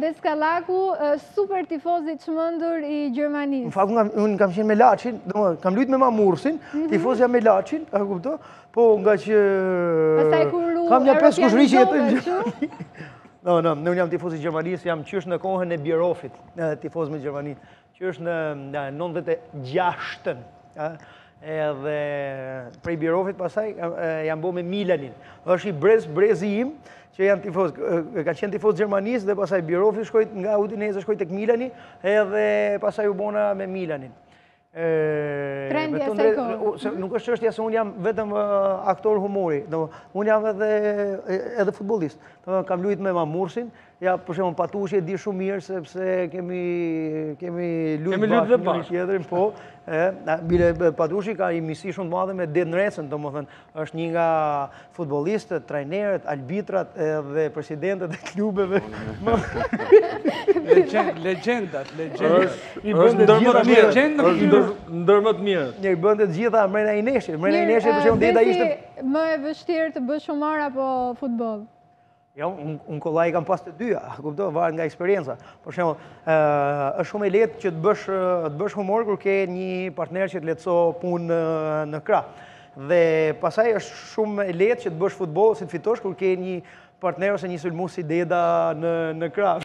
Dhe Skallaku, super tifoz i çmendur i Gjermanisë. Në fakt, unë kam qenë me Laçin, domethënë kam luajtur me Mamurrasin, mhm. tifoz jam me Laçin, e kupton? Po nga që Pastaj kur u kam një pesë kushëri që jetojnë në Gjermani. No, no, unë jam tifoz i Gjermanisë, jam qysh në kohën e Bierhofit, edhe tifoz me Gjermaninë. qysh në 96-ën, edhe prej Bierhofit pastaj jam bo me Milanin. është i brez, brezi im, që janë tifoz, kanë qenë tifoz të Gjermanisë dhe pastaj Bierhofi shkoi nga Udinese, shkoi tek Milani, edhe pastaj u bona me Milanin. Trendi i asaj kohe. Nuk është çështja se unë jam vetëm aktor humori, unë jam edhe futbolist. Kam lujt me Mamurrasin, Ja, për shembull, Patushi e di shumë mirë sepse kemi kemi luajtur bashkë me njëri-tjetrin, po. Ëh, bile Patushi ka një miqësi shumë të madhe me Dedë Ndrecën, domethënë, është një nga futbollistët, trajnerët, arbitrat dhe presidentët e klubeve. Legjendat, legjendat. I bën të gjitha legjendat, i bën ndër më të mirët. Ne i bëjmë të gjitha mrena neshi, mrena neshi për shembull Deda ishte më e vështirë të bësh humor apo futboll? Jo, unë kollaj i kam pas të dyja, kupto, varet nga eksperienca. Për shembull, është shumë e lehtë që të bësh, të bësh humor kur ke një partner që të lehtëso punën në krah. Dhe pastaj është shumë e lehtë që të bësh futboll si të fitosh kur ke një partner ose një sulmues si Deda në, në krah.